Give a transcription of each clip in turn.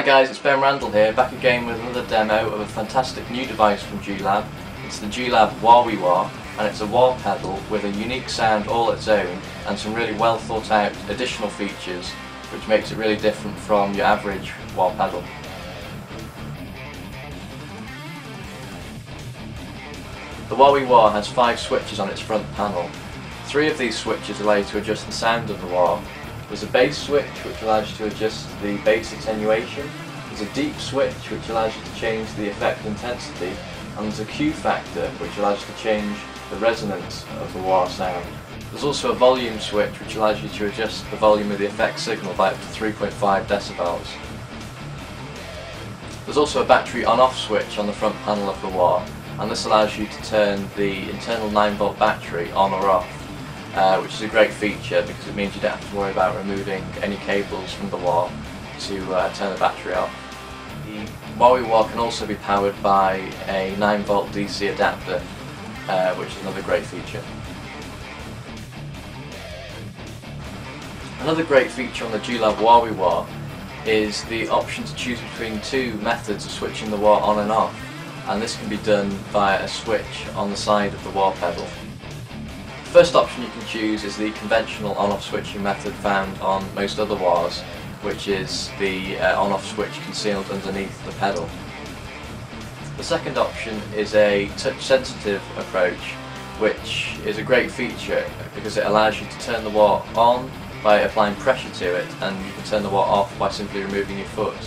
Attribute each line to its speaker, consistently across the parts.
Speaker 1: Hi guys, it's Ben Randall here, back again with another demo of a fantastic new device from G-Lab. It's the G-Lab Wowee Wah, and it's a wah pedal with a unique sound all its own and some really well thought out additional features which makes it really different from your average wah pedal. The Wowee Wah has five switches on its front panel. Three of these switches allow you to adjust the sound of the wah there's a bass switch which allows you to adjust the bass attenuation. There's a deep switch which allows you to change the effect intensity. And there's a Q factor which allows you to change the resonance of the wah sound. There's also a volume switch which allows you to adjust the volume of the effect signal by up to 3.5 decibels. There's also a battery on-off switch on the front panel of the wah and this allows you to turn the internal 9 volt battery on or off uh, which is a great feature because it means you don't have to worry about removing any cables from the wall to uh, turn the battery off. The Wowee Wah can also be powered by a 9 volt DC adapter uh, which is another great feature. Another great feature on the G-Lab Wowee Wah is the option to choose between two methods of switching the wah on and off and this can be done via a switch on the side of the wah pedal. First option you can choose is the conventional on-off switching method found on most other wahs, which is the uh, on-off switch concealed underneath the pedal. The second option is a touch-sensitive approach, which is a great feature because it allows you to turn the wah on by applying pressure to it, and you can turn the wah off by simply removing your foot.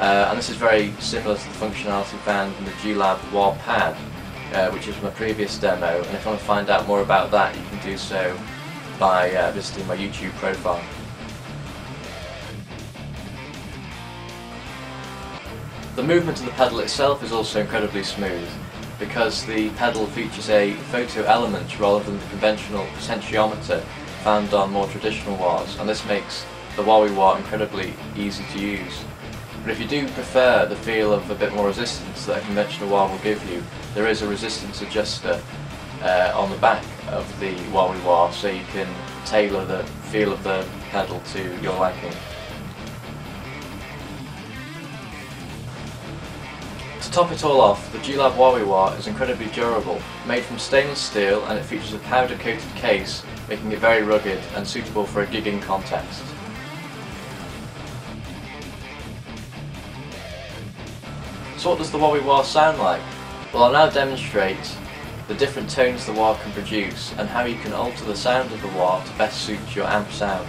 Speaker 1: Uh, and this is very similar to the functionality found in the G-Lab Wah Pad, uh, which is my previous demo, and if you want to find out more about that, you can do so by uh, visiting my YouTube profile. The movement of the pedal itself is also incredibly smooth because the pedal features a photo element rather than the conventional potentiometer found on more traditional wahs and this makes the Wowee Wah incredibly easy to use. But if you do prefer the feel of a bit more resistance that a conventional wah will give you, there is a resistance adjuster uh, on the back of the Wowee Wah so you can tailor the feel of the pedal to your liking. To top it all off, the G-Lab Wowee Wah is incredibly durable, made from stainless steel and it features a powder coated case making it very rugged and suitable for a gigging context. So what does the Wowee Wah sound like? Well I'll now demonstrate the different tones the wah can produce and how you can alter the sound of the wah to best suit your amp sound.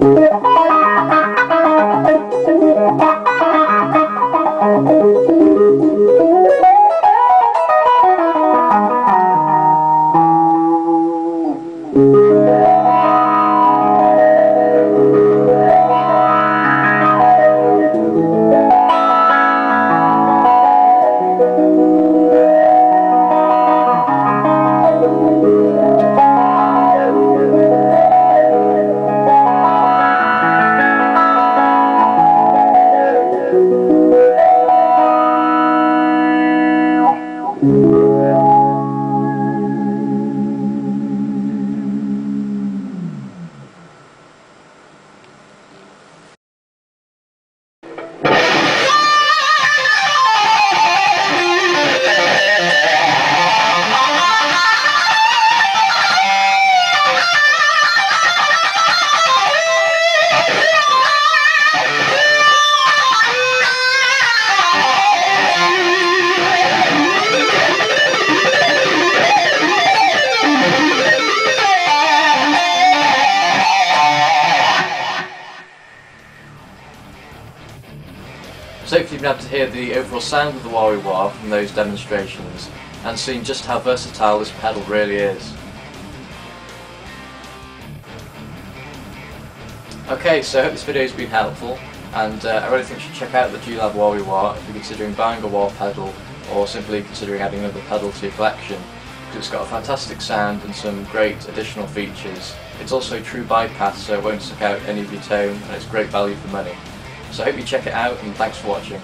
Speaker 1: Yeah. Hear the overall sound of the Wee Wah from those demonstrations and seen just how versatile this pedal really is. Okay, so I hope this video has been helpful and uh, I really think you should check out the G-Lab Wee Wah if you're considering buying a wah pedal or simply considering adding another pedal to your collection because it's got a fantastic sound and some great additional features. It's also true bypass so it won't suck out any of your tone and it's great value for money. So I hope you check it out and thanks for watching.